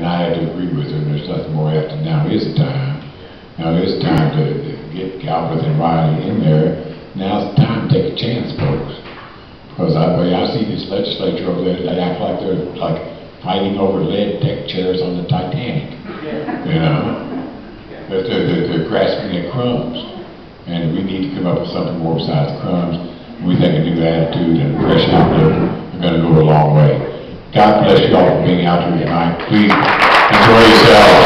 and I had to agree with her, and there's nothing more after, now is the time. Now is the time to to get Galbraith and Riley in there, now's the time to take a chance, folks. Because I, way I see this legislature over there, they act like they're like fighting over lead deck chairs on the Titanic, you know? That they're, they're, they're grasping at crumbs, and we need to come up with something more besides crumbs. We think a new attitude and fresh outlook God bless you all for being out here tonight. Please enjoy yourselves.